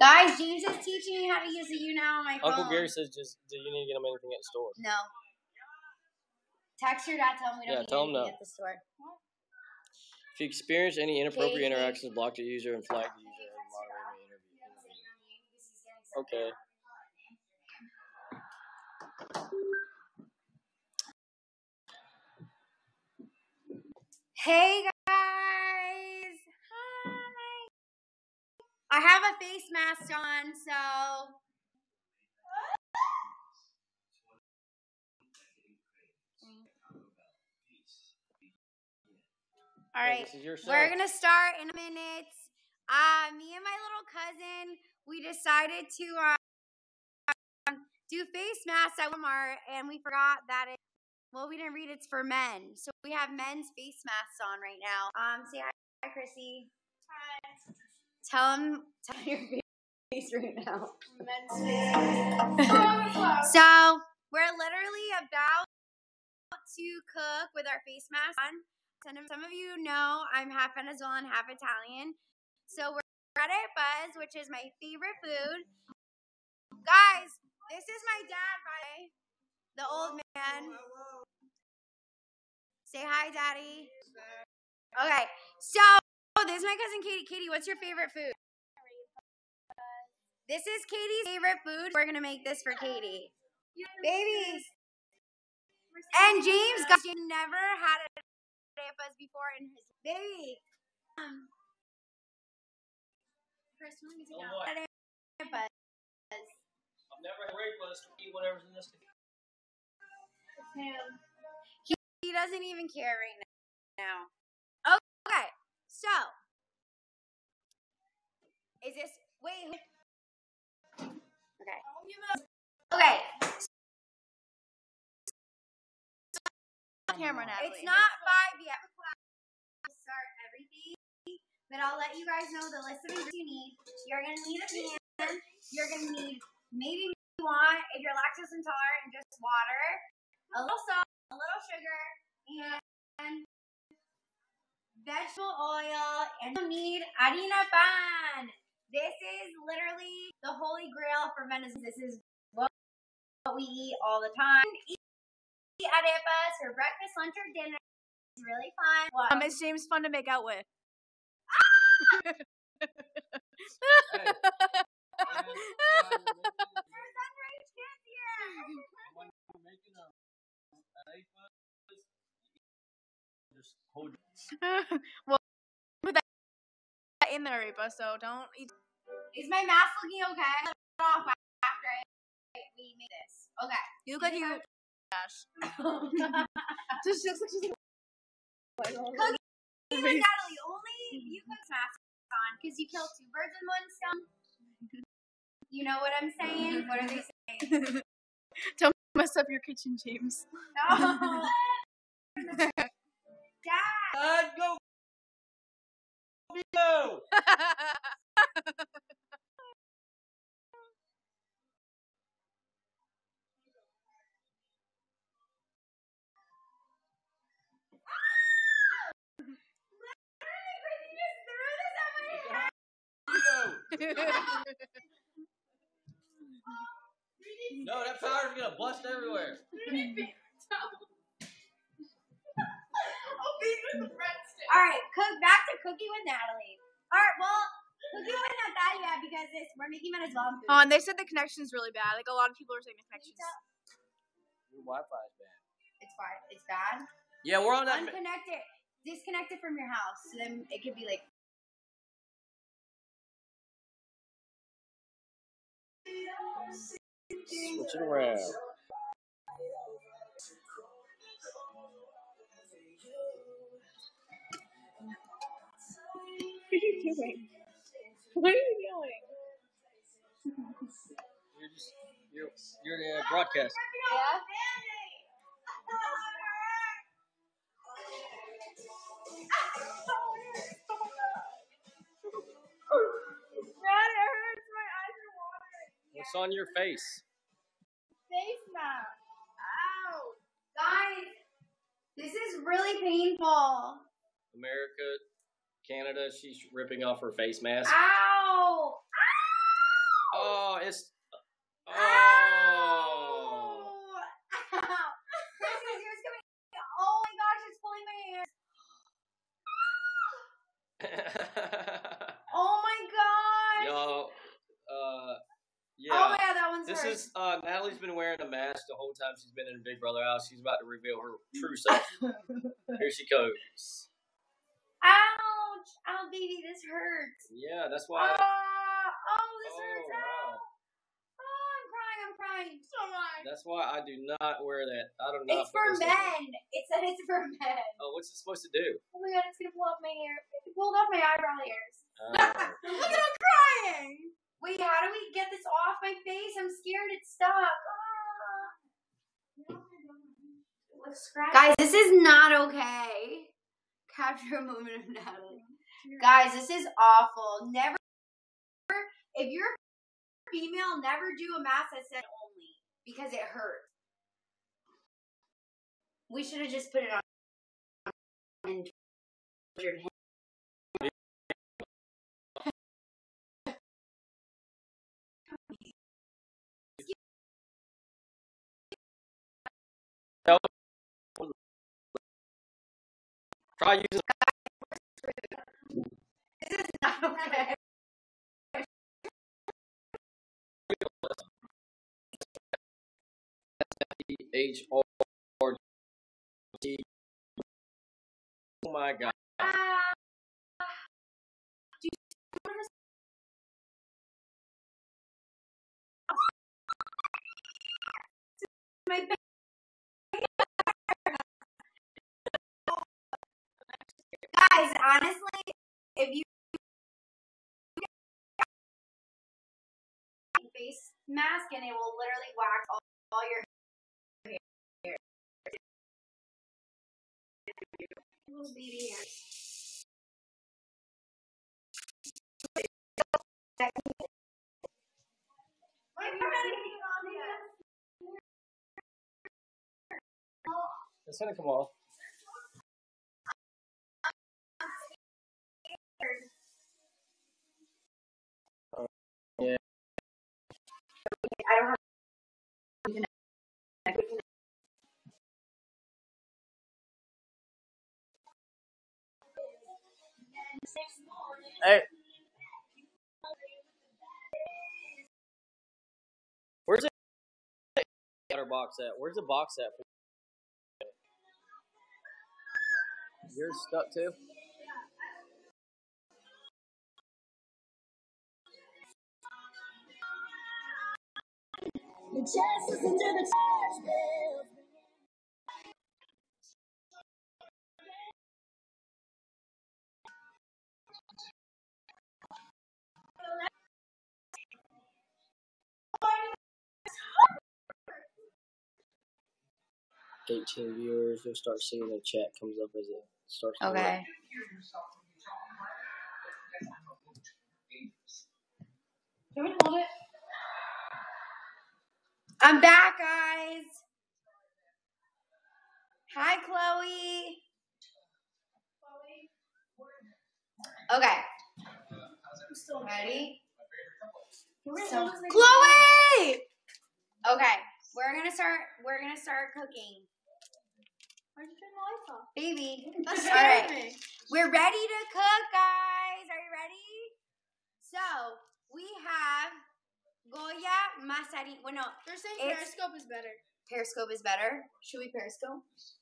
Guys, James is teaching me how to use the YouNow on my phone. Uncle Gary says, "Just do you need to get him anything at the store?" No. Text your dad. Tell him we don't Yeah, need tell him anything no. at the store. If you experience any inappropriate Katie. interactions, block the user and flag the user and monitor the interview. Okay. Hey guys! Hi! I have a face mask on, so. All Hey, is your we're gonna start in a minute. Uh, me and my little cousin, we decided to uh, do face masks at Walmart, and we forgot that it. Well, we didn't read it's for men, so we have men's face masks on right now. Um, say hi, hi Chrissy. Tell them, tell your face right now. so we're literally about to cook with our face mask on. Some of, you know I'm half Venezuelan, half Italian. So we're arepas, which is my favorite food. Guys, this is my dad, by the way, the old man. Say hi, Daddy. Okay, so this is my cousin Katie. Katie, what's your favorite food? This is Katie's favorite food. We're gonna make this for Katie. Babies. And James, guys, you never had a arepas before in his baby. Um, Chris, you want me to Oh, out arepas? I've never had breakfast. Eat whatever's in this. He, he doesn't even care right now. Okay, so is this wait? Okay. Okay. Camera, Natalie. It's not five yet. Start everything, but I'll let you guys know the list of ingredients you need. You're gonna need a pan. You're gonna need maybe you want if you're lactose intolerant, just water, a little salt, a little sugar, and vegetable oil, and you need harina pan. This is literally the holy grail for Venezuela. This is what we eat all the time. Eat arepas for breakfast, lunch, or dinner. It's really fun. What? Um, it's James fun to make out with. There's underage kids here. Just hold. well, put that in the arepa, so don't eat. Is my mask looking okay? I'll put it off after we make this. Okay. You look like you. Gosh. Just looks like she's. Cookie with Natalie, only you put mask on because you killed two birds with one stone. You know what I'm saying? What are they saying? Don't mess up your kitchen, James. No. Dad. And go. Go. Chrissy just threw this at my head. No, that powder's gonna bust everywhere. All right, cook back to cooking with Natalie. All right, well, cooking with Natalia because this we're making Venezuelan food. Oh, and they said the connection's really bad. Like a lot of people are saying the connection's. Your Wi-Fi is bad. It's fine. It's bad. Yeah, we're on that. Unconnect it. Disconnect it from your house. So then it could be like. Switch it around. Are you doing? What are you doing? You're just you're you're the uh, broadcast. Yeah. Dad, it hurts. My eyes are watering. What's on your face? Face mask. Ow. Guys, this is really painful. America, Canada. She's ripping off her face mask. Ow. Ow! Oh, it's. Oh. Ow! Ow! Christmas, yours coming. Oh my gosh, it's pulling my hair. Oh my god. Yo, uh, yeah. Oh my god, that one's This hers. is uh, Natalie's been wearing a mask the whole time she's been in Big Brother house. She's about to reveal her true self. Here she goes. Ouch! Ow, baby, this hurts. Yeah, that's why. oh, this Oh, hurts. wow. Oh, I'm crying. I'm crying. So am I. That's why I do not wear that. I do not. Know. It's for men. It said it's for men. Oh, what's it supposed to do? Oh my god, it's gonna pull up my hair. It pulled up my eyebrow hairs. Oh. Look at I'm crying. Wait, how do we get this off my face? I'm scared it's stuck. Ah. Guys, this is not okay. Capture a moment of Natalie. Guys, this is awful. Never, if you're female, never do a mask that said only because it hurts. We should have just put it on. and. Try using. Okay. H R T. Oh my god. Guys, honestly, if you mask and it will literally wax all, all your hair. Little baby hairs. It's gonna come off. I don't have. Hey. Where's our box at? Where's the box at? You're stuck too? Just listen to the church bells. Eighteen viewers. You'll start seeing the chat comes up as it starts. Okay. Can we hold it? I'm back, guys. Hi, Chloe. Okay. Ready? So, Chloe. Okay, we're gonna start. We're gonna start cooking, Why'd you turn the lights off? baby. That's All right. We're ready to cook, guys. Are you ready? So we have Goya Masari. Well, no, They're saying It's- Periscope is better. Periscope is better. Should we Periscope? It's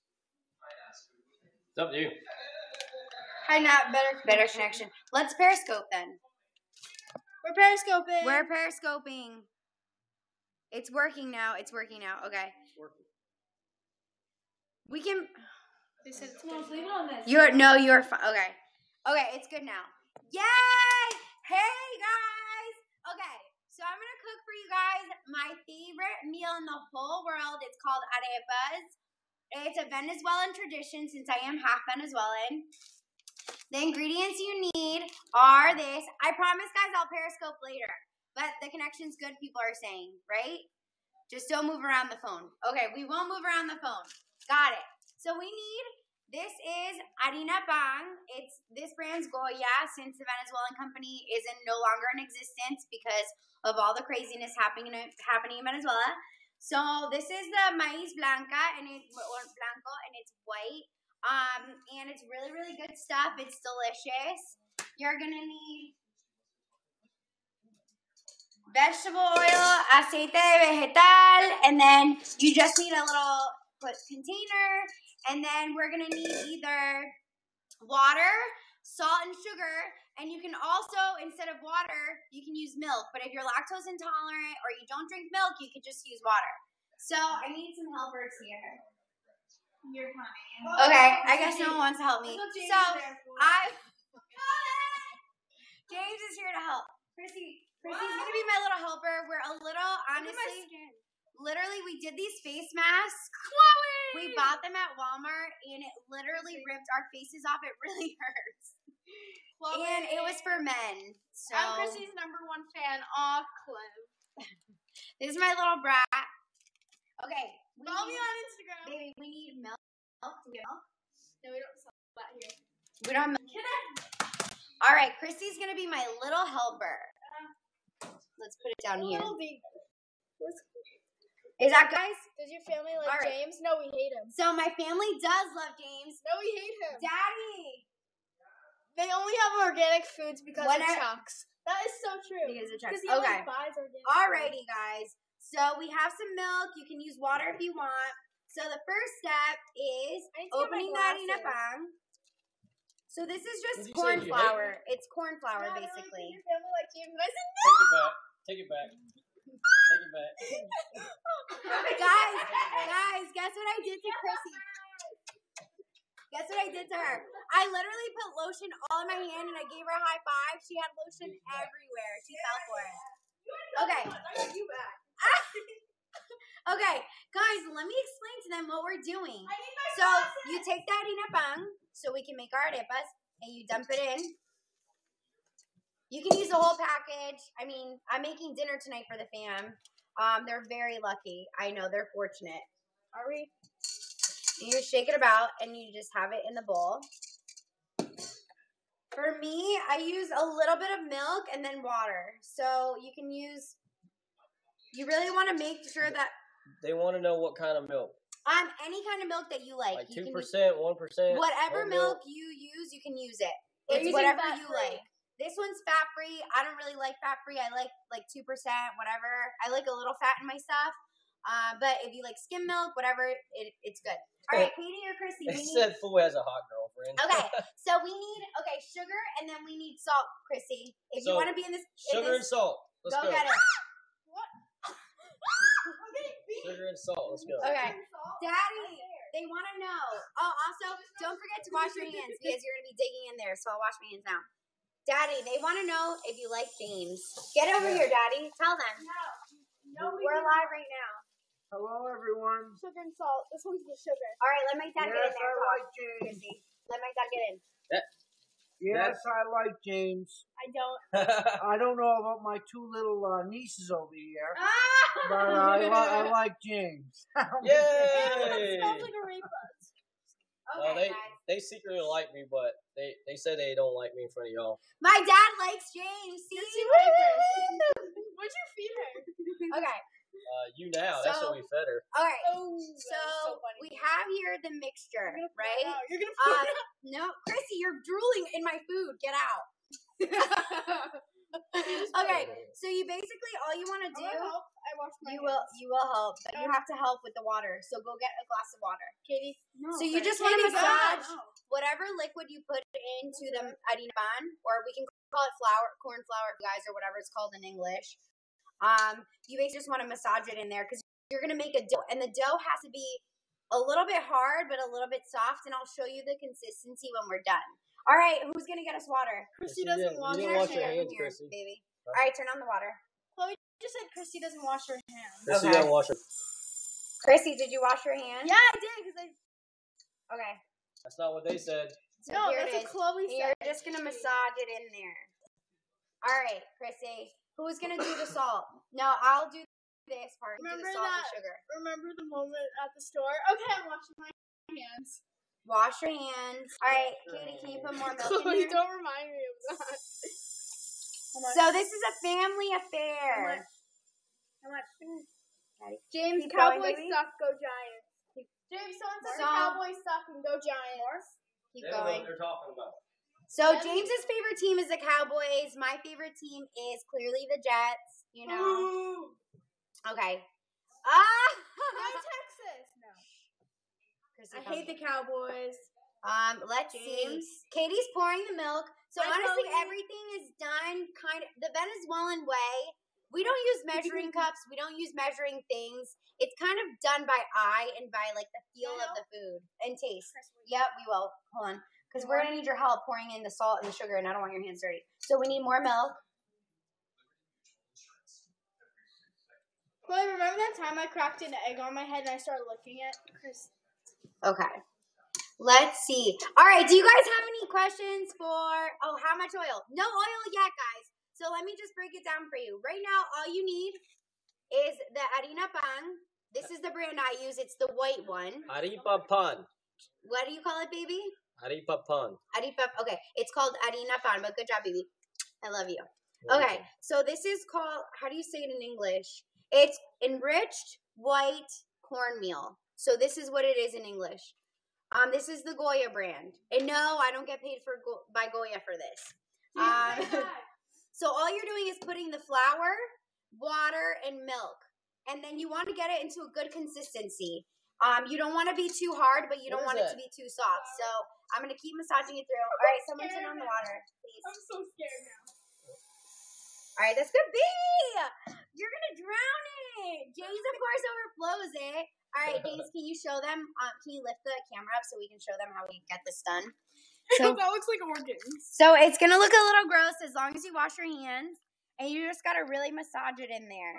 up to you. Hi, Nat. Better. Better connection. Let's Periscope then. We're Periscoping. We're Periscoping. It's working now. It's working now. Okay. We can. They said it's good. leave it on this. You're no. You're fine. Okay. Okay. It's good now. Yay! Hey guys. Okay. So I'm gonna cook for you guys my favorite meal in the whole world. It's called arepas. It's a Venezuelan tradition since I am half Venezuelan. The ingredients you need are this. I promise, guys, I'll periscope later. But the connection's good, people are saying, right? Just don't move around the phone. Okay, we won't move around the phone. Got it. So we need This is Harina pan. It's this brand's Goya since the Venezuelan company is in no longer in existence because of all the craziness happening in, happening in Venezuela. So this is the maiz blanca and it's blanco and it's white. Um, and it's really really good stuff. It's delicious. You're gonna need vegetable oil, aceite vegetal, and then you just need a little container, and then we're gonna need either water, salt, and sugar. And you can also, instead of water, you can use milk. But if you're lactose intolerant or you don't drink milk, you could just use water. So I need some helpers here. You're coming. Okay, I guess no one wants to help me. So I James is here to help. Chrissy, Chrissy's gonna be my little helper. We're a little honestly, literally, we did these face masks. Chloe. We bought them at Walmart, and it literally ripped our faces off. It really hurts. Chloe. And it was for men. So I'm Chrissy's number one fan. Aw, Chloe. this is my little brat. Okay, Follow me on Instagram. baby. We need milk. Milk? No, we don't sell that here. We don't have milk. All right, Chrissy's gonna be my little helper. Uh-huh. Let's put it down here. Little baby. Is that guys? Does your family like All right. James? No, we hate him. So my family does love James. No, we hate him. Daddy. They only have organic foods because When of I- Chucks. That is so true. Because of Chucks. he Okay. only buys organic. Alrighty, guys. So we have some milk. You can use water if you want. So the first step is I need to get my opening that in a pan. So this is just Did you say corn flour. It's corn flour, Yeah, no, basically. Your family like James. And I said Take it back. Take it back. Take it back. guys, guys, guess what I did to Chrissy? Guess what I did to her? I literally put lotion all in my hand and I gave her a high five. She had lotion everywhere. She fell for it. Okay. I got you back. Okay, guys, let me explain to them what we're doing. I need my So you take the harina pan, so we can make our arepas, and you dump it in. You can use the whole package. I mean, I'm making dinner tonight for the fam. Um, they're very lucky. I know they're fortunate. Are we? You just shake it about, and you just have it in the bowl. For me, I use a little bit of milk and then water. So you can use. You really want to make sure that They want to know what kind of milk. um any kind of milk that you like. Like two percent, one percent. whatever milk you use, you can use it. It's using whatever fat you like. This one's fat free. I don't really like fat free. I like like two percent, whatever. I like a little fat in my stuff. Uh, but if you like skim milk, whatever, it, it's good. All right, Katie or Chrissy, we need. said Fool has a hot girlfriend. Okay, so we need okay sugar, and then we need salt, Chrissy. If you want to be in this, in Sugar and salt. Let's go, go. get it. Sugar and salt. Let's go. Okay, Daddy, they want to know. Oh, also, don't forget to wash your hands because you're gonna be digging in there. So I'll wash my hands now. Daddy, they want to know if you like James. Get over here, Daddy. Tell them. No, we We're live right now. Hello, everyone. sugar and salt. This one's the sugar. All right, let my dad get in Yes, there. I like James. Let my dad get in. Yes, I like James. I don't. I don't know about my two little uh, nieces over here, Ah! but uh, I, li- I like James. Yay! It smells like arepa. Well, Okay, they guys. they secretly like me, but they they said they don't like me in front of y'all. My dad likes James. See? Yes, you. What'd you feed her? Okay. Uh, you now. That's So- what we fed her. All right. Oh, So we have here the mixture, You're right? Out. You're gonna Uh, put it no, Chrissy, you're drooling in my food. Get out. okay, so you basically all you want to I do, wanna help. I washed my you will you will help, but you have to help with the water. So go get a glass of water. Katie. So you just want to massage whatever liquid you put into the harina pan, or we can call it flour, corn flour, guys, or whatever it's called in English. Um, you basically just want to massage it in there because you're gonna make a dough, and the dough has to be a little bit hard but a little bit soft, and I'll show you the consistency when we're done. All right, who's gonna get us water? Chrissy You doesn't didn't- wash you her didn't wash your hands. hands, Here, baby. All right, turn on the water. Chloe just said Chrissy doesn't wash her hands. Chrissy, Okay. you gotta wash her. Chrissy, did you wash your hands? Yeah, I did because I. Okay. That's not what they said. So no, that's it what is. Chloe And You're just gonna massage it in there. All right, Chrissy. Who's gonna do the salt? No, I'll do this part. do Remember the salt that- and sugar. Remember the moment at the store? Okay, I'm washing my hands. Wash your hands. All right, Katie, can you put more milk in Chloe, here? don't remind me of that. So this is a family affair. How much? Ready? James, Keep Cowboys baby. suck, go Giants. James, someone said the So- Cowboys suck and go Giants. Keep They don't know going. what they're talking about. So James's favorite team is the Cowboys. My favorite team is clearly the Jets. You know. Okay. Ah. Go Texas. No. Chrissy, I come hate the. Cowboys. Um, let's James. see. Katie's pouring the milk. So Hi, honestly, everything is done kind of the Venezuelan way. We don't use measuring cups. We don't use measuring things. It's kind of done by eye and by like the feel I of the food and taste. Chris, will you- Yep, we will. Hold on. Because we're gonna need your help pouring in the salt and the sugar, and I don't want your hands dirty. So we need more milk. Chloe, remember that time I cracked an egg on my head and I started looking at Chris? Okay. Let's see. All right. Do you guys have any questions for? Oh, how much oil? No oil yet, guys. So let me just break it down for you. Right now, all you need is the harina pan. This is the brand I use. It's the white one. Arepa pan. What do you call it, baby? Arepa pan. Harina. Okay, it's called harina pan. But good job, baby. I love you. Okay, so this is called. How do you say it in English? It's enriched white cornmeal. So this is what it is in English. Um, this is the Goya brand, and no, I don't get paid for Go- by Goya for this. Um, so all you're doing is putting the flour, water, and milk, and then you want to get it into a good consistency. Um, you don't want to be too hard, but you don't want is it to be too soft. So I'm gonna keep massaging it through. All right, someone turn on the water, please. I'm so scared now. All right, that's good, baby. You're gonna drown it. James, of course, overflows it. All right, James, can you show them? Um, can you lift the camera up so we can show them how we get this done? So, that looks like organs. so it's gonna look a little gross as long as you wash your hands, and you just gotta really massage it in there.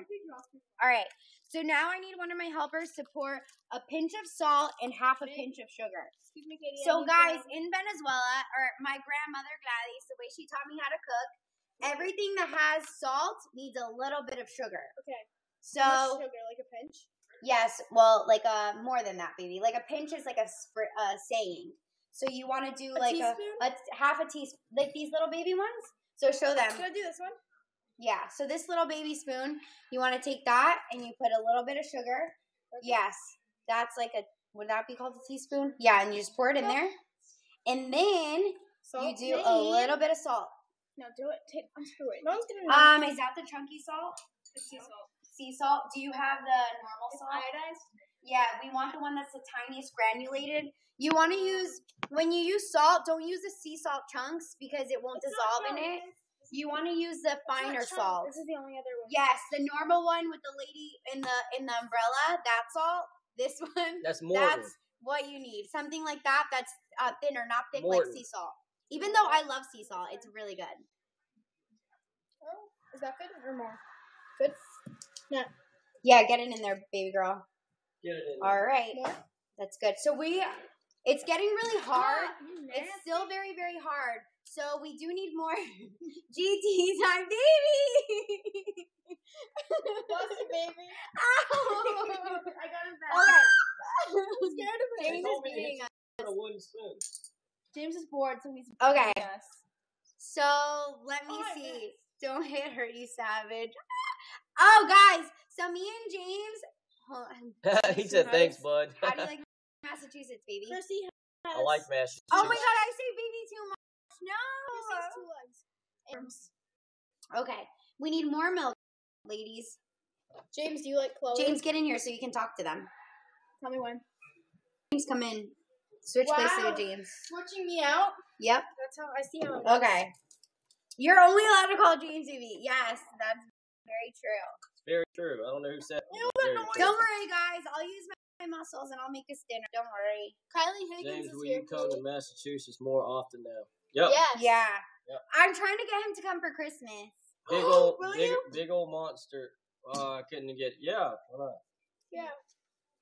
All right. So now I need one of my helpers to pour a pinch of salt and half a pinch of sugar. Excuse me, Katie. So, guys, in Venezuela, or my grandmother Gladys, the way she taught me how to cook, everything that has salt needs a little bit of sugar. Okay. So, sugar, like a pinch. Yes, well, like uh, more than that, baby. Like a pinch is like a spr- uh, saying. So you want to do A like a, teaspoon? a t- half a teaspoon, like these little baby ones. So show them. Should I do this one? Yeah. So this little baby spoon, you want to take that and you put a little bit of sugar. Yes, that's like a. Would that be called a teaspoon? Yeah, and you just pour it in there, and then Salt. you do a little bit of salt. No, do it. Take, unscrew it. No one's gonna know. Um, is that the chunky salt? It's sea salt. Sea salt. Do you have the normal It's salt? iodized. Yeah, we want the one that's the tiniest granulated. You want to use when you use salt, don't use the sea salt chunks because it won't It's dissolve in it. You want to use the finer salt. This is the only other one. Yes, the normal one with the lady in the in the umbrella, That's salt. This one, That's Morton. that's what you need. Something like that that's uh, thinner, not thick like sea salt. Even though I love sea salt, it's really good. Oh, is that good or more? Good. Yeah, get it in there, baby girl. Get it in. All right, More. that's good. So we, it's getting really hard. Ah, It's still very, very hard. So we do need more GT time, baby. Bless baby. Ow. I got his back. Okay. I'm scared of it. James is beating us. a wooden spoon. James is bored, so he's Okay. us. So let me Oh, I see. Don't hit her, you savage. Oh, guys. So me and James. Hold on. he said, "Thanks, bud." How do you like Massachusetts, baby? Chrissy has. I like Massachusetts. Oh my god, I say baby too much. Chrissy has No. two legs. Arms. Okay. We need more milk, ladies. James, do you like Chloe? James, get in here so you can talk to them. tell me when. James, come in. Switch places Wow. with James. Switching me out. Yep. That's how I see him. Okay. You're only allowed to call James baby. Yes, that's very true. It's very true. I don't know who said. Ew, it. that Very true. Don't worry, guys. I'll use my, my muscles and I'll make us dinner. Don't worry. Kylie Higgins James, is will here. you come to Massachusetts more often now? Yep. Yes. Yeah. Yep. I'm trying to get him to come for Christmas. Big old, Will big, you? big old monster. Uh, couldn't get. Yeah. Why not? Yeah.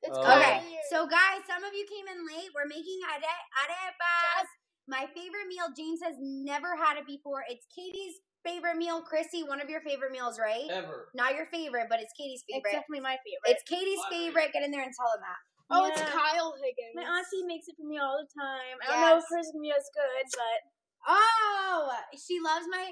It's Uh, Okay, so guys, some of you came in late. We're making are- arepas. My favorite meal. James has never had it before. It's Katie's favorite meal. Chrissy, one of your favorite meals, right? Ever. Not your favorite, but it's Katie's favorite. it's definitely my favorite. It's Katie's My favorite. Get in there and tell them that. Oh, it's Kyle Higgins. My auntie makes it for me all the time. I don't know if hers can be as good, but Oh, she loves my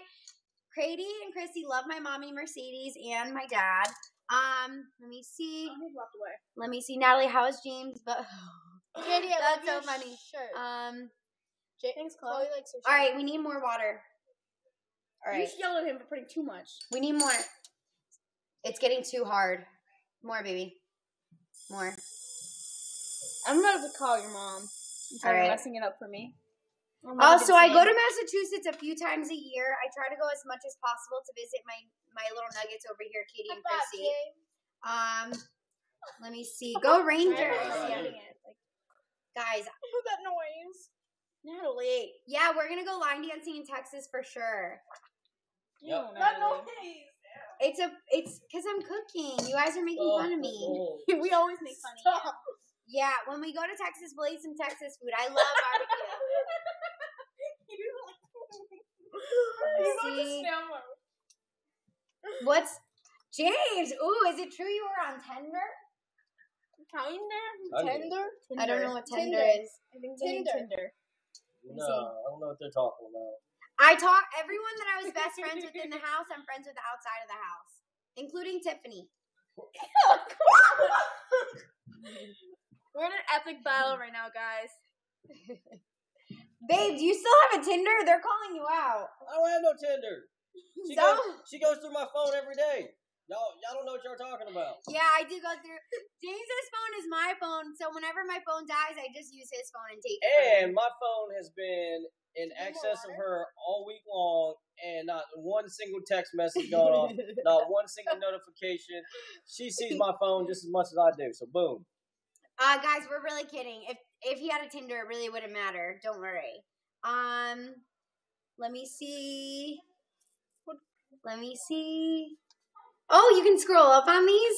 Grady and Chrissy love my mommy Mercedes and my dad. Um, let me see. he walked away. Let me see, Natalie. How is James? But Katie, I That's love so your funny. Shirt. um, Thanks, Chloe. likes her all right, we need more water. All You right, should yell at him for putting too much. we need more. It's getting too hard. More, baby. More. I'm about to call your mom. You're her Alright. messing it up for me. I'm Oh, so I go to Massachusetts a few times a year. I try to go as much as possible to visit my my little nuggets over here, Katie and Chrissy. Um, let me see. Go Rangers, I'm getting it. Like, guys. Who's that noise? Natalie. Yeah, we're gonna go line dancing in Texas for sure. Yep. That noise. It's a it's because I'm cooking. You guys are making Oh, fun of me. oh. we always make fun of you. Yeah, when we go to Texas, we'll eat some Texas food. I love barbecue. You like it. You see? What's James? Ooh, is it true you were on Tinder? Tinder? Tinder. Tinder? I don't know what Tinder, Tinder. is. I think they mean Tinder. No, I don't know what they're talking about. I taught everyone that I was best friends with in the house. I'm friends with outside of the house, including Tiffany. We're in an epic battle right now, guys. Babe, do you still have a Tinder? They're calling you out. I don't have no Tinder. She So? goes, she goes through my phone every day. Y'all, y'all don't know what y'all talking about. Yeah, I do go through. James's phone is my phone, so whenever my phone dies, I just use his phone and take it. And my phone has been in excess of her all week long, and not one single text message going off, not one single notification. She sees my phone just as much as I do. So boom. Uh, guys, we're really kidding. If if he had a Tinder, it really wouldn't matter. Don't worry. Um, let me see. Let me see. Oh, you can scroll up on these.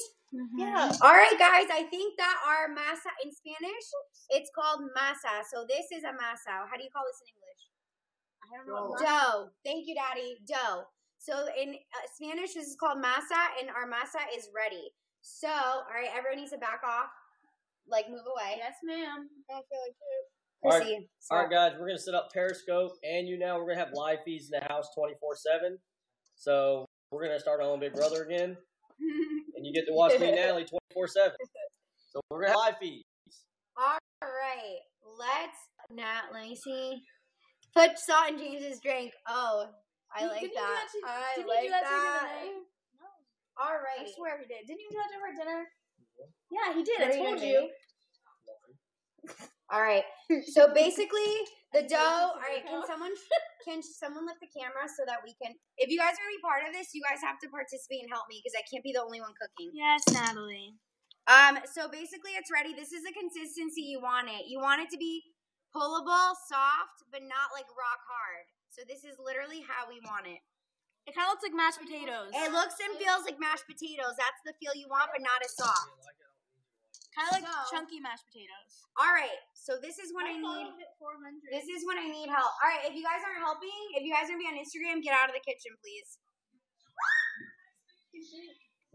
Yeah. All right, guys. I think that our masa in Spanish, it's called masa. So this is a masa. How do you call this in English? I don't know. Dough. Thank you, Daddy. Dough. So in uh, Spanish, this is called masa, and our masa is ready. So, all right, everyone needs to back off, like move away. Yes, ma'am. I don't feel like it. All right, Chrissy, All right, guys, we're gonna set up Periscope, and YouNow we're gonna have live feeds in the house twenty four seven. So we're gonna start on Big Brother again, and you get to watch me and Natalie twenty four seven. So we're gonna have live feeds. All right, let's now. Let me see. Put salt in James's drink. Oh, I Didn't- like didn't you that. that to- I didn't you like do that to me the that. other night? No. All I swear he did. Didn't you do that to her at dinner? Yeah, he did. What I told you. All right. So basically, the dough. All right. Can someone can someone lift the camera so that we can? If you guys are gonna be part of this, you guys have to participate and help me because I can't be the only one cooking. Yes, Natalie. Um. So basically, it's ready. This is the consistency you want it. You want it to be pullable, soft, but not like rock hard. So this is literally how we want it. It kind of looks like mashed potatoes. It looks and feels like mashed potatoes. That's the feel you want, but not as soft. Kind of like So- chunky mashed potatoes. All right. So this is when I need. This is when I need help. All right, if you guys aren't helping, if you guys are gonna be on Instagram, get out of the kitchen, please.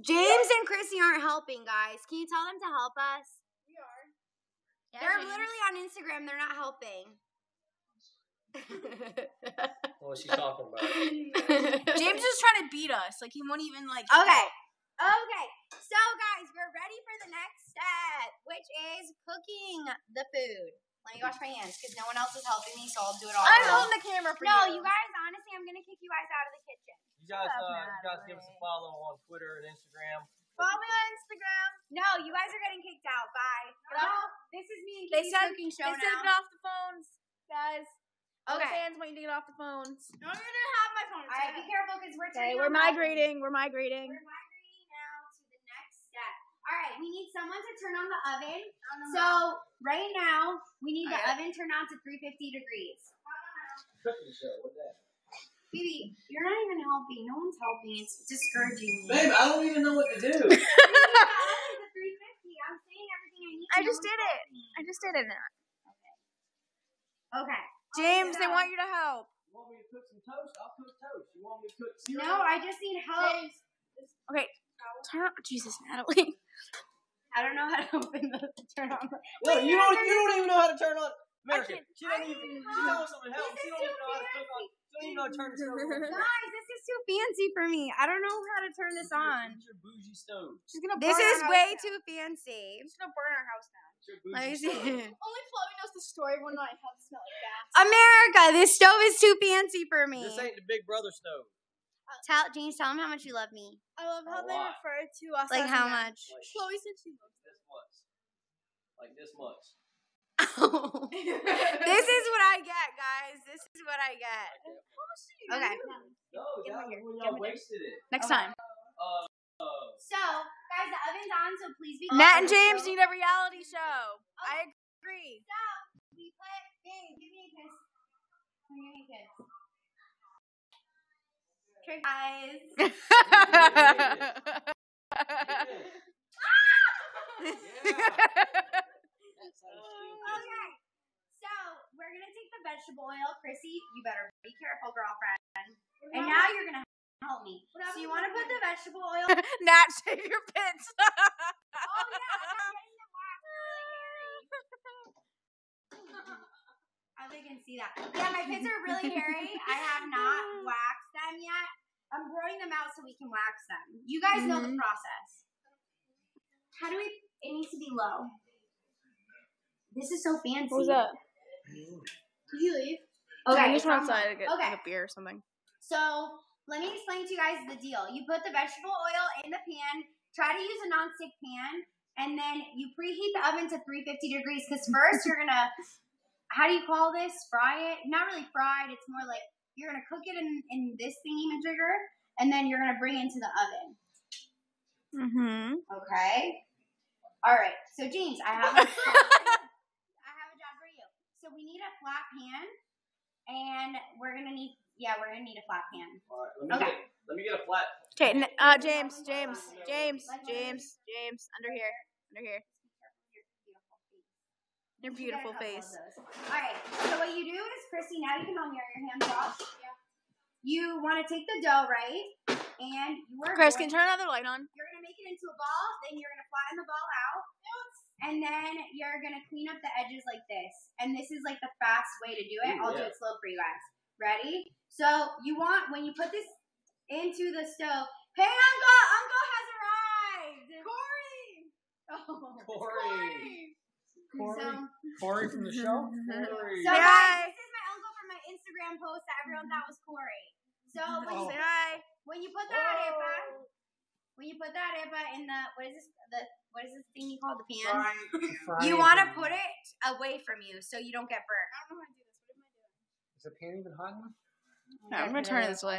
James and Chrissy aren't helping, guys. Can you tell them to help us? We are. they're literally on Instagram. They're not helping. What was she talking about? James is trying to beat us. Like he won't even like. Okay. Okay. So, guys, we're ready for the next step, which is cooking the food. Let me wash my hands because no one else is helping me, so I'll do it all. I'm alone. holding the camera for No, you. you guys. Honestly, I'm gonna kick you guys out of the kitchen. You guys, uh, you guys give us a follow on Twitter and Instagram. Follow me on Instagram. No, you guys are getting kicked out. Bye. Get No, this is me and They Katie's said cooking show they said get now. off the phones, guys. All the Okay. fans want you to get off the phones. No, you're gonna have my phone. All right, be careful because we're Okay, turning we're migrating. We're migrating. We're migrating now to the next step. All right, we need someone to turn on the oven. So right now, we need the oven turned on to 350 degrees. Cooking show. What's that? Baby, you're not even helping. No one's helping. It's discouraging me. Babe, I don't even know what to do. The oven to 350. I'm saying everything I need. I just one's did it. I just did it. Okay. Okay. James, they want you to help. You want me to cook some toast? I'll cook toast. You want me to cook cereal? No, I just need help. Okay. Turn on. Jesus, Natalie. I don't know how to open the turn on. the- No, Wait, you don't. You don't even know how to turn on. America, she doesn't even. She knows something else. She don't even know how to cook on. She don't even know how to turn the on. Guys, this is too fancy for me. I don't know how to turn this on. It's your bougie stove. She's gonna This is way down. too fancy. She's gonna burn our house down. Let me see. Only Chloe knows the story when I have to smell like that. America, this stove is too fancy for me. This ain't the Big Brother stove. Uh, tell James, tell them how much you love me. I love how how they they lot. refer to us. Like how much? Chloe said she loves This much. Like this much. this is what I get, guys. This is what I get. Okay. No, Give that was here. when Give y'all wasted it. Next Okay. time. Uh, so, guys, the oven's on, so please be Nat and. James need a reality show. I agree. So, we put, James, give me a kiss. Give me a kiss. Trick eyes. Okay. So, we're gonna take the vegetable oil. Chrissy, you better be careful, girlfriend. And now you're gonna help me. So, you wanna put the vegetable oil Nat, shave your pits. Oh yeah, I'm getting the wax. Really hairy. I think I can see that. Yeah, my pits are really hairy. I have not waxed them yet. I'm growing them out so we can wax them. You guys know the Mhm. process. How do we? It needs to be low. This is so fancy. What was that? Did you leave? Okay, Okay, I just went outside to get okay. like, a beer or something. So let me explain to you guys the deal. You put the vegetable oil in the pan. Try to use a nonstick pan, and then you preheat the oven to 350 degrees. Because first you're gonna, how do you call this? Fry it? Not really fried. It's more like you're gonna cook it in in this thingy majigger, and then you're gonna bring it into the oven. Mm-hmm. Okay. All right. So James, I have a I have a job for you. So we need a flat pan, and we're gonna need yeah we're gonna need a flat pan. All right, let me Okay. get let me get a flat. Okay, uh, James, James, James, James, James, under here, under here. Your You beautiful face. All right. So what you do is, Christy, now you can help me. Your hands off? Yeah. You want to take the dough, right? And you are Chris, going, can turn another light on? you're gonna make it into a ball. Then you're gonna flatten the ball out. And then you're gonna clean up the edges like this. And this is like the fast way to do it. Ooh, I'll do it slow for you guys. Ready? So you want when you put this into the stove. Hey, Uncle! Uncle has arrived. Corey. Oh. Corey. Corey, So, Corey from the show. Corey. So Say guys, hi. this is my uncle from my Instagram post that everyone thought was Corey. So when Oh. you Say hi. when you put the arepa, when you put the arepa in the what is this the what is this thing you call the pan? Frying You want to put it away from you so you don't get burnt. I don't know how to do this. What am I doing? Is the pan even hot enough? No, I'm gonna turn it this way.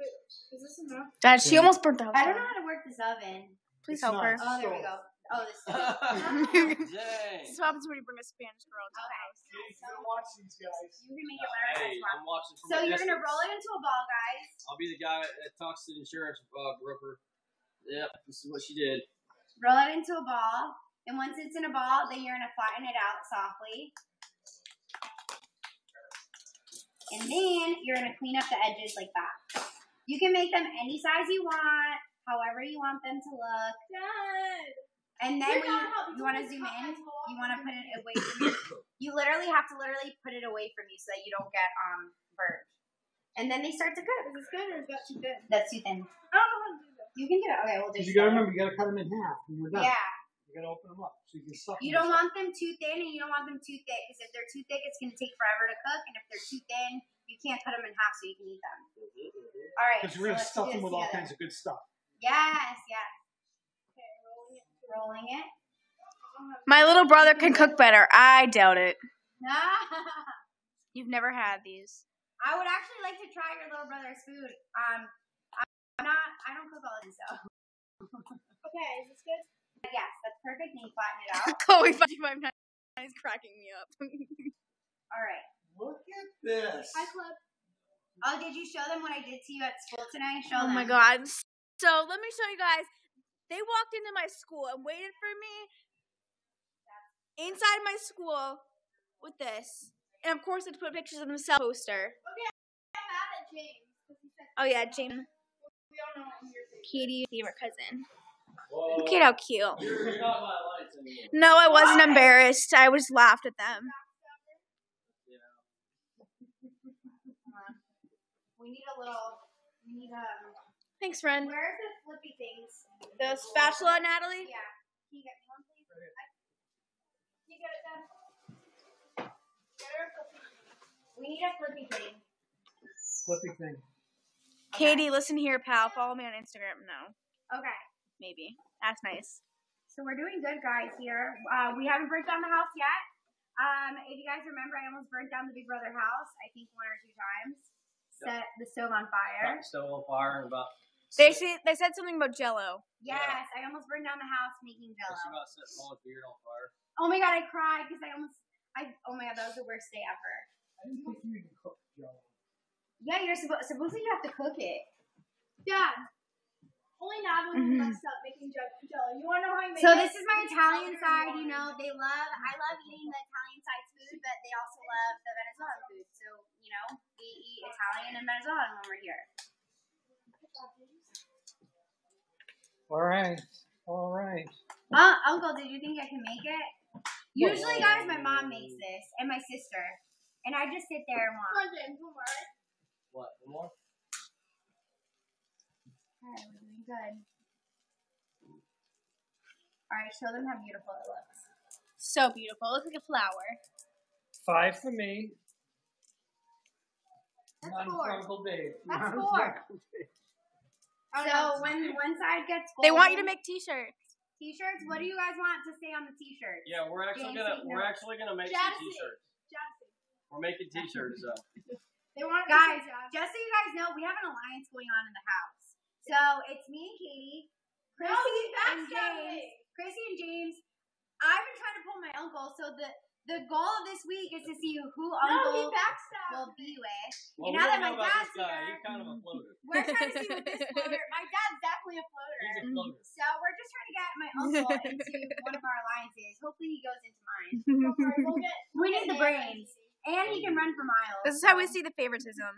Wait, Is this enough? Dad, she almost burnt the house. I don't know how to work this oven. Please It's help her. Oh, there we go. Oh, this. This Dang. is what happens when you bring a Spanish girl into the house. Jeez, you gotta these guys. You can make it better Hey. I'm watching from So a you're gonna roll it into a ball, guys. I'll be the guy that talks to the insurance uh, broker. Yep, this is what she did. Roll it into a ball. And once it's in a ball, then you're gonna flatten it out softly. And then you're gonna clean up the edges like that. You can make them any size you want, however you want them to look. And then when you, you want to zoom in, you want to put it away from you. You literally have to literally put it away from you so that you don't get um burnt. And then they start to cook. Is this good or is that too thin? That's too thin. I don't know how to do this. You can do it. Okay, we'll Because just. you gotta remember, you gotta cut them in half when we're done. Yeah. You gotta open them up so you can suck You don't yourself. want them too thin and you don't want them too thick because if they're too thick, it's going to take forever to cook. And if they're too thin, you can't cut them in half so you can eat them. All right. Because we're gonna let's stuff them this with all kinds of good stuff. Yes, yes. Rolling it. My little brother can cook better. I doubt it. You've never had these. I would actually like to try your little brother's food. Um, I'm not. I don't cook all of this stuff. Okay, is this good? Yes, that's perfect. And you flatten it out. Chloe five five nine is cracking me up. All right. Look at this. Hi, Club. Oh, did you show them what I did to you at school tonight? Show Oh them. my god. So let me show you guys. They walked into my school and waited for me inside my school with this. And of course, they put pictures of themselves poster. Oh yeah, James. Katie, favorite cousin. Whoa. Look at how cute. You're not my. No, I wasn't embarrassed. I was laughed at them. We need a little. We need a. Thanks, friend. Where are the flippy things? The spatula, Natalie. Yeah. Can you get me one, please? Can you get it done? Get her a flippy. We need a flippy thing. Flippy thing. Katie, listen here, pal. Follow me on Instagram. No, Okay. maybe. That's nice. So we're doing good, guys. Here, uh, we haven't burnt down the house yet. Um, if you guys remember, I almost burnt down the Big Brother house. I think one or two times. Set the stove on fire. Got the stove on fire and about. They say, they said something about Jello. Yes, I almost burned down the house making She Jello. about set Paul's beard on fire. Oh my god, I cried because I almost. I oh my god, that was the worst day ever. I didn't think you even cooked Jello. Yeah, you're supposed supposedly you have to cook it. Dad, only Natalie Mhm. messed up making jello. jello. You wanna know how I make So it? this is my Italian side. You know, they love. I love eating the Italian side's food, but they also love the Venezuelan food. So you know, we eat Italian and Venezuelan when we're here. All right. All right. Uh, Uncle, did you think I can make it? Usually, guys, my mom makes this and my sister, and I just sit there and watch. on, James, one more. right? What? One more? Alright, we're doing good. Alright, show them how beautiful it looks. So beautiful. Looks like a flower. Five for me. That's None four. for Uncle Dave. That's None four. For Uncle Dave. So when one side gets golden, They want you to make T-shirts. t-shirts. What do you guys want to say on the t-shirts? Yeah, we're actually James, gonna take we're notes. actually gonna make Jassy. some t-shirts. Jassy. We're making t-shirts so. They want Guys, Jassy. just so you guys know, we have an alliance going on in the house. So it's me and Katie, Chrissy No, and James. me. Chrissy and James. I've been trying to pull my uncle, so the the goal of this week is to see who No, he uncle backstabbed will be with. Well, and now that my know about dad's here, kind of a floater. we're trying to see what this floater. My dad's definitely a floater. He's a floater. So we're just trying to get my uncle into one of our alliances. Hopefully he goes into mine. Don't worry, we'll get, We need the brains. And he can run for miles. This is how we see the favoritism.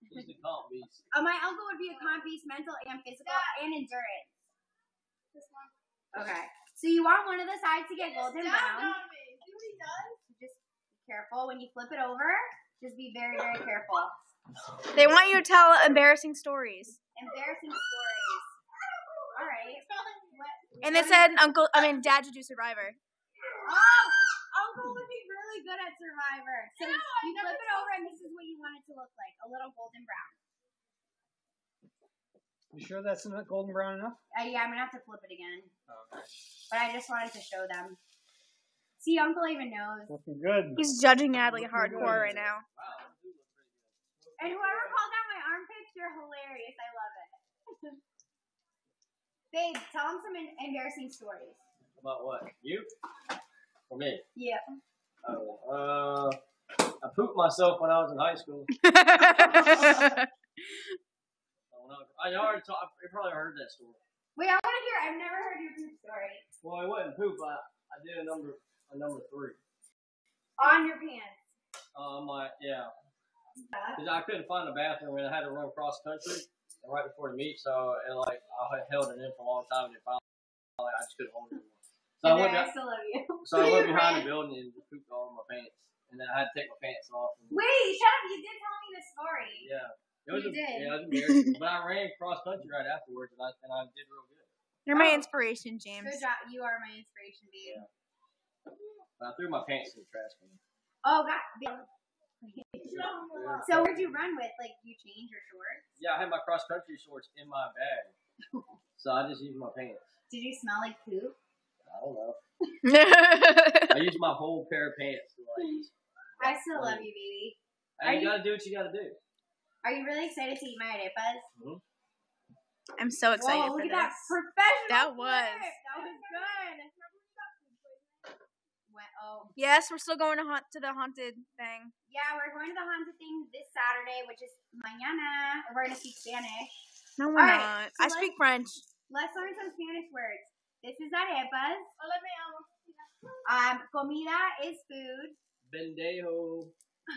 He's the beast. Uh, my uncle would be a comp beast, mental and physical, Dad. and endurance. this one. Okay. So you want one of the sides to get golden dabbed brown. On me. See what he does? Just be careful when you flip it over. Just be very, very careful. They want you to tell embarrassing stories. Embarrassing stories. All right. What, And they said Uncle, I mean Dad should do Survivor. Oh, Uncle would be really good at Survivor. So I know, I you flip it over, and this is what you want it to look like—a little golden brown. You sure that's not golden brown enough? Uh, yeah, I'm gonna have to flip it again. Okay. But I just wanted to show them. See, Uncle even knows. Looking good. He's judging Adley hardcore right now. Wow, you look pretty good. And whoever called out my armpits, you're hilarious. I love it. Babe, tell him some em- embarrassing stories. About what? You? Or me? Yeah. Oh, uh, I pooped myself when I was in high school. So when I, was- I already talk, you probably heard that story. Wait, I want to hear. I've never heard your poop story. Well, I wasn't poop. I, I did a number a number three. On your pants. Uh, my yeah, because I couldn't find a bathroom and I had to run cross country and right before the meet. So it like I held it in for a long time and it finally I just couldn't hold it anymore. So I went then I be- still love you. so I went behind the building and pooped all over my pants and then I had to take my pants off. And, Wait, shut up. You did tell me the story. yeah, it was You a, did. yeah, it was embarrassing. but I ran cross country right afterwards and I and I did real good. You're my inspiration, James. Good job. You are my inspiration, babe. Yeah. But I threw my pants in the trash can. Oh, God. So where'd you run with? Like, you change your shorts? Yeah, I had my cross country shorts in my bag, so I just used my pants. Did you smell like poop? I don't know. I used my whole pair of pants. To like, I still love you, baby. hey, you you- gotta do what you gotta do. Are you really excited to eat my arepas? Mm-hmm. I'm so excited Whoa, for look this. at that professional That was. That was good. Went, oh. Yes, we're still going to haunt to the haunted thing. Yeah, we're going to the haunted thing this Saturday, which is mañana. We're going to speak Spanish. No, we're All right, not. so I speak French. Let's learn some Spanish words. This is arepas. Hola, me amo. Um, comida is food. Bendejo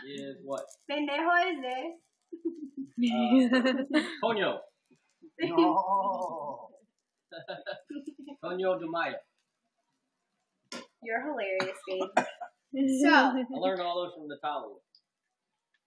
is what? Pendejo is this. Coño. No. Tonyo de Maya. You're hilarious, babe. So, I learned all those from Natalia.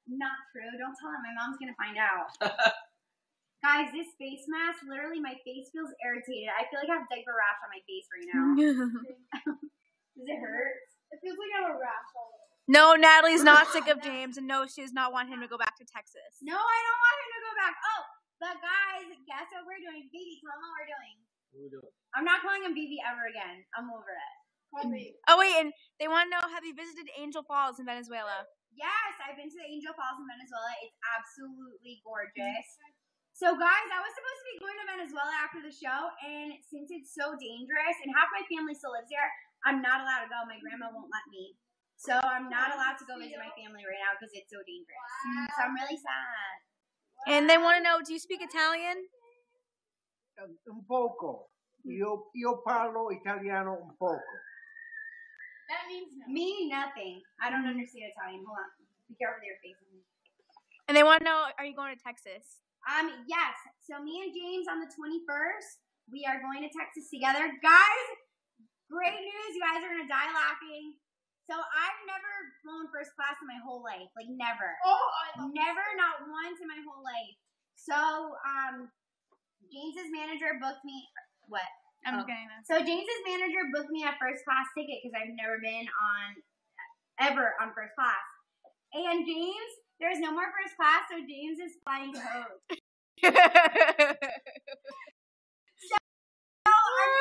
Not true. Don't tell him. My mom's gonna find out. Guys, this face mask, literally, my face feels irritated. I feel like I have diaper rash on my face right now. Does it hurt? it feels like I have a rash all over. no, Natalie's not sick of James, and no, she does not want him to go back to Texas. No, I don't want him to go back. Oh, but guys, guess what we're doing? Baby, tell them what we're doing. What are we doing? I'm not calling him BB ever again. I'm over it. Call me. Oh wait, and they want to know: Have you visited Angel Falls in Venezuela? Yes, I've been to the Angel Falls in Venezuela. It's absolutely gorgeous. Mm-hmm. So, guys, I was supposed to be going to Venezuela after the show, and since it's so dangerous, and half my family still lives there, I'm not allowed to go. My grandma won't let me. So, I'm not allowed to go visit my family right now because it's so dangerous. Mm-hmm. So, I'm really sad. And they want to know: Do you speak Italian? Un poco. Mm-hmm. Io, io parlo italiano un poco. That means no. Me, nothing. I don't understand Italian. Hold on. Be careful with your face. And they want to know: Are you going to Texas? Um, yes. So me and James on the 21st, we are going to Texas together. Guys, great news. You guys are going to die laughing. So I've never flown first class in my whole life. Like never. Oh, I love Never, not once in my whole life. So, um, James's manager booked me. What? I'm Oh. getting this. So James's manager booked me a first class ticket because I've never been on ever on first class. And James, there's no more first class, so James is flying home. So I'm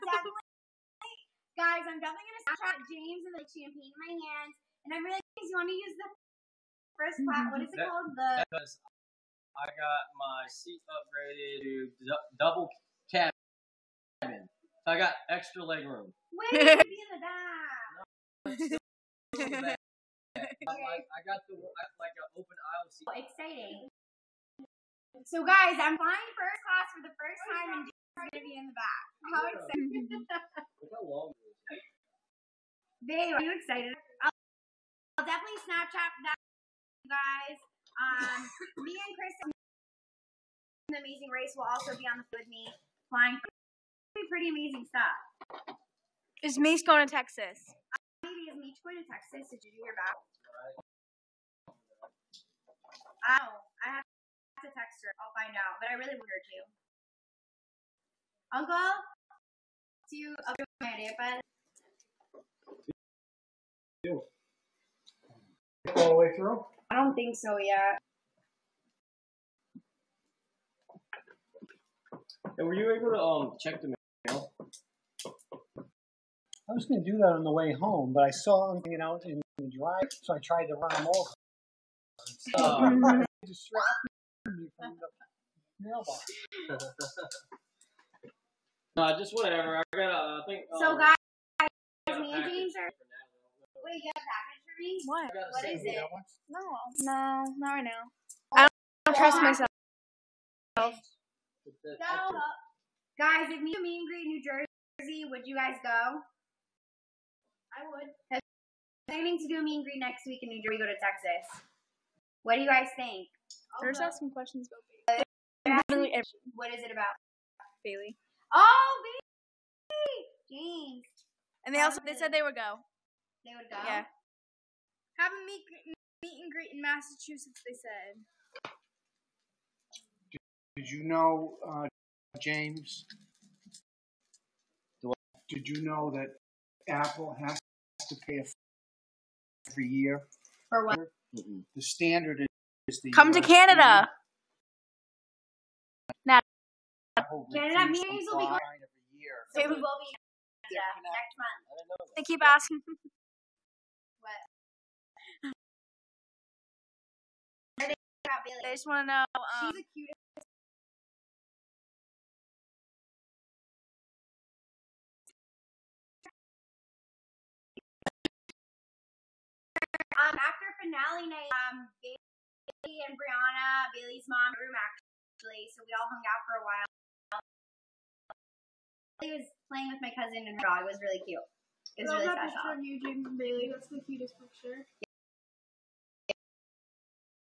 definitely, guys, I'm definitely gonna Snapchat James and like champagne in my hands, and I'm really. You want to use the first class? What is it That- called? The Because I got my seat upgraded to du- double cabin. So I got extra leg room. wait, you gonna be in the back. I, like- I got the I, like an open aisle seat. So exciting. So guys, I'm flying first class for the first time, and James is gonna be in the back. How exciting! Look how long it is. Babe, are you excited? I'll, I'll definitely Snapchat that, you guys. Um, me and Chris in the Amazing Race will also be on the with me flying. Pretty, pretty amazing stuff. Is Mace going to Texas? Maybe is Meech going to Texas? Did you hear your back? Oh, I have to text her. I'll find out, but I really want her to. Uncle, do you approve my idea, but All the way through? I don't think so yet. Hey, were you able to um check the mail? I was going to do that on the way home, but I saw him hanging out in the drive, so I tried to run him over. He distracted me from the mailbox. no, just whatever. I got. Uh, I think. So, um, guys, I got a me and package James are. Wait, you got a package for me? What? I got a What set is of- it? No, no, not right now. I don't trust myself. It's the Go. extra- Guys, if me and meet and greet New Jersey, would you guys go? I would. Planning to do a meet and greet next week in New Jersey. Go to Texas. What do you guys think? I'll There's asking questions about Bailey. What is it about? Bailey. Oh, baby, James. And they also they said they would go. They would go. Yeah. Have a meet, meet and greet in Massachusetts, they said. Did you know, uh, James? Did you know that Apple has to pay a fee every year? For what? Mm-mm. The standard is- is the Come to Canada. Apple Canada refused to meetings will be going- every year. So we will be yeah, next month. I didn't know that. They keep asking. What? I think about Bailey. They just want to know. Um, She's the cutest. Um, after finale night, um, Bailey and Brianna, Bailey's mom, room actually, so we all hung out for a while. Bailey was playing with my cousin and her dog. It was really cute. It was Love really that special. picture of you, James and Bailey. That's the cutest picture.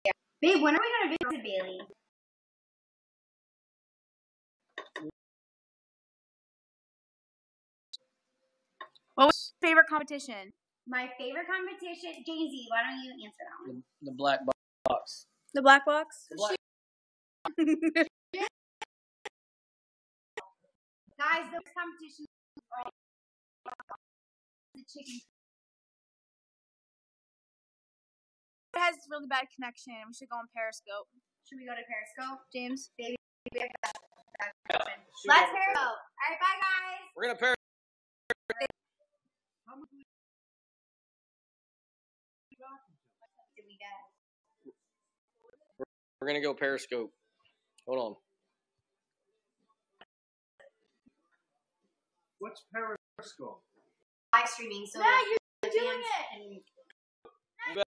Yeah, Babe, when are we gonna visit Bailey? What was your favorite competition? My favorite competition, Jay-Z, why don't you answer that one? The, the black box. The black box. The black. Guys, those competitions are the chicken. It has really bad connection. We should go on Periscope. Should we go to Periscope? James. Baby, we have that- that question. Let's Periscope. All right, bye guys. We're gonna pair. Did we get? We're gonna go Periscope. Hold on. What's Periscope? live streaming. So Yeah, you're doing it. can